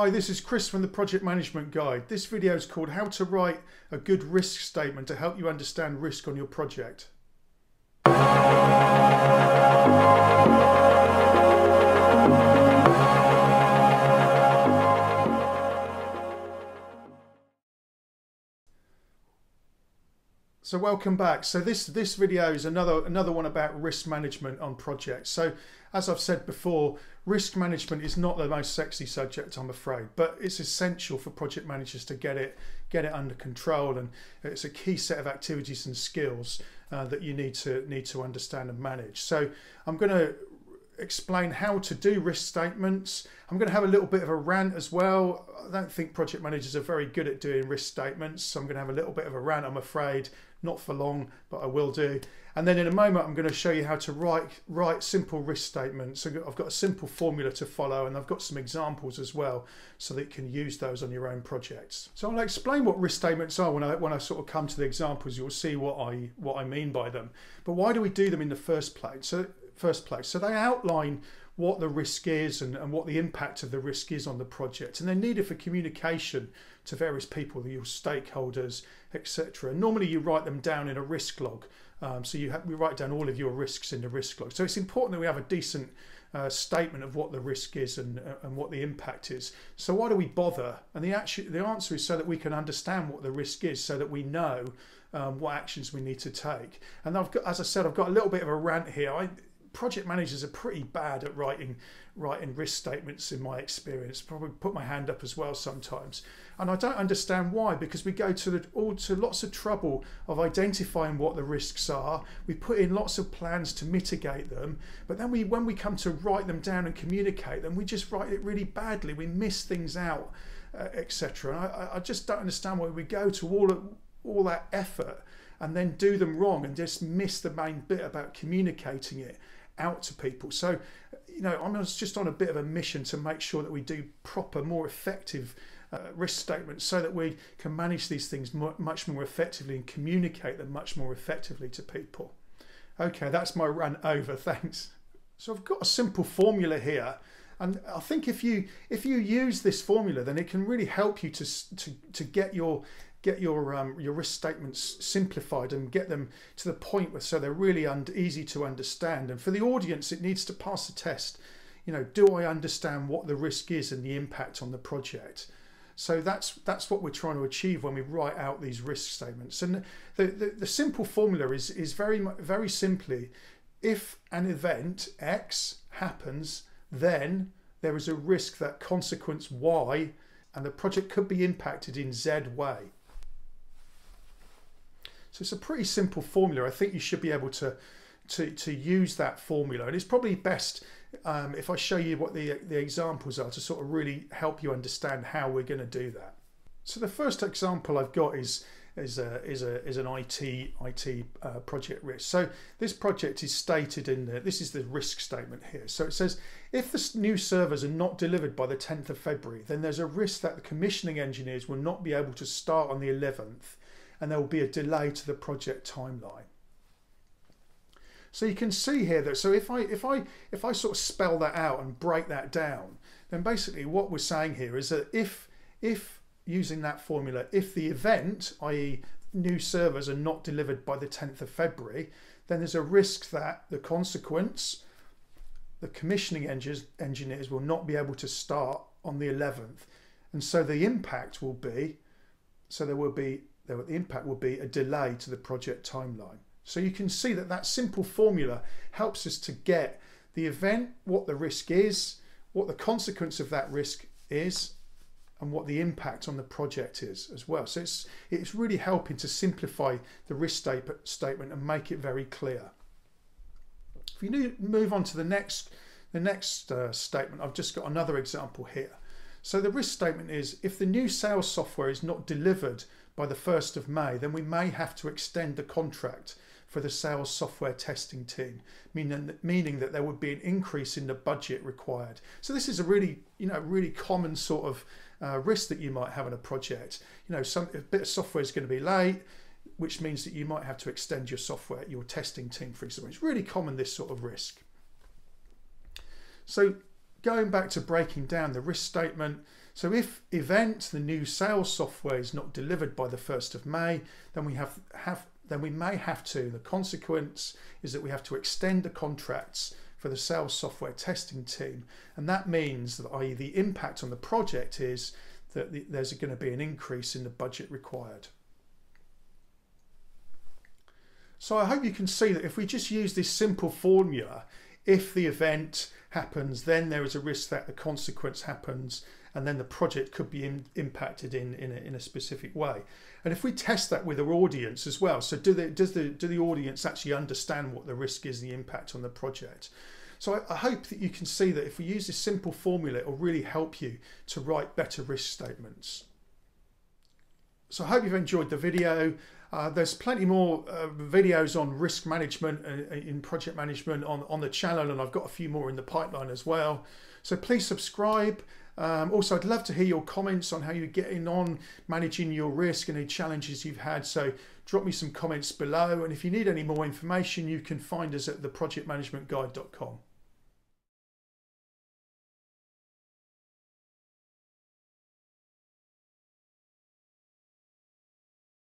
Hi, this is Chris from the Project Management Guide. This video is called How to Write a Good Risk Statement to help you understand risk on your project. So welcome back. So this this video is another another one about risk management on projects. So as I've said before, risk management is not the most sexy subject, I'm afraid, but it's essential for project managers to get it get it under control, and it's a key set of activities and skills uh, that you need to need to understand and manage. So I'm going to explain how to do risk statements. I'm going to have a little bit of a rant as well. I don't think project managers are very good at doing risk statements, so I'm going to have a little bit of a rant, I'm afraid, not for long, but I will do. And then in a moment, I'm going to show you how to write write simple risk statements. So I've got a simple formula to follow, and I've got some examples as well, so that you can use those on your own projects. So I'll explain what risk statements are when I when I sort of come to the examples. You'll see what I what I mean by them. But why do we do them in the first place? So first place. So they outline what the risk is and, and what the impact of the risk is on the project. And they're needed for communication to various people, your stakeholders, etc. Normally you write them down in a risk log. Um, so you have, we write down all of your risks in the risk log. So it's important that we have a decent uh, statement of what the risk is and, uh, and what the impact is. So why do we bother? And the, actual, the answer is so that we can understand what the risk is so that we know um, what actions we need to take. And I've got, as I said, I've got a little bit of a rant here. I, project managers are pretty bad at writing writing risk statements in my experience. Probably put my hand up as well sometimes, and I don't understand why. Because we go to the, all to lots of trouble of identifying what the risks are. We put in lots of plans to mitigate them, but then we when we come to write them down and communicate them, we just write it really badly. We miss things out, uh, etc. And I, I just don't understand why we go to all of, all that effort and then do them wrong and just miss the main bit about communicating it out to people. So, you know, I'm just on a bit of a mission to make sure that we do proper, more effective uh, risk statements so that we can manage these things much more effectively and communicate them much more effectively to people. Okay, that's my run over. Thanks. So I've got a simple formula here. And I think if you if you use this formula, then it can really help you to to, to get your get your um, your risk statements simplified and get them to the point where so they're really easy to understand. And for the audience, it needs to pass the test. You know, do I understand what the risk is and the impact on the project? So that's that's what we're trying to achieve when we write out these risk statements. And the, the, the simple formula is is very very simply, if an event X happens, then there is a risk that consequence Y and the project could be impacted in Z way. So it's a pretty simple formula. I think you should be able to to, to use that formula. And it's probably best um, if I show you what the, the examples are to sort of really help you understand how we're going to do that. So the first example I've got is is a, is a is an IT IT uh, project risk. So this project is stated in the this is the risk statement here. So it says if the new servers are not delivered by the 10th of February, then there's a risk that the commissioning engineers will not be able to start on the 11th and there will be a delay to the project timeline. So you can see here that so if I if I if I sort of spell that out and break that down, then basically what we're saying here is that if if using that formula, if the event, i.e. new servers are not delivered by the 10th of February, then there's a risk that the consequence, the commissioning engineers will not be able to start on the 11th. And so the impact will be, so there will be the impact will be a delay to the project timeline. So you can see that that simple formula helps us to get the event, what the risk is, what the consequence of that risk is, and what the impact on the project is as well. So it's, it's really helping to simplify the risk statement and make it very clear. If you move on to the next, the next uh, statement, I've just got another example here. So the risk statement is if the new sales software is not delivered by the 1st of May, then we may have to extend the contract for the sales software testing team, meaning, meaning that there would be an increase in the budget required. So this is a really, you know, really common sort of uh, risk that you might have in a project. You know, some a bit of software is going to be late, which means that you might have to extend your software, your testing team, for example. It's really common, this sort of risk. So going back to breaking down the risk statement, So if event, the new sales software is not delivered by the 1st of May, then we have, have then we may have to. The consequence is that we have to extend the contracts for the sales software testing team. And that means that, i.e., the impact on the project is that the, there's going to be an increase in the budget required. So I hope you can see that if we just use this simple formula, if the event happens, then there is a risk that the consequence happens and then the project could be in, impacted in, in a, in, a, specific way. And if we test that with our audience as well, so do the, does the, do the audience actually understand what the risk is, the impact on the project? So I, I hope that you can see that if we use this simple formula, it will really help you to write better risk statements. So I hope you've enjoyed the video. Uh, there's plenty more uh, videos on risk management uh, in project management on, on the channel, and I've got a few more in the pipeline as well. So please subscribe. Um, also, I'd love to hear your comments on how you're getting on managing your risk and any challenges you've had. So drop me some comments below. And if you need any more information, you can find us at theprojectmanagementguide.com.